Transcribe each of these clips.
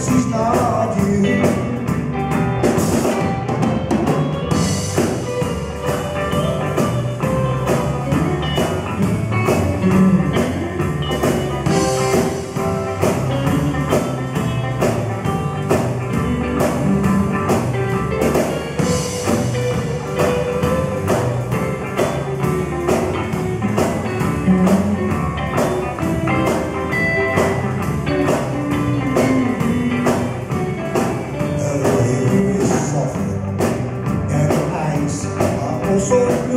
So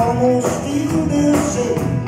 almost even been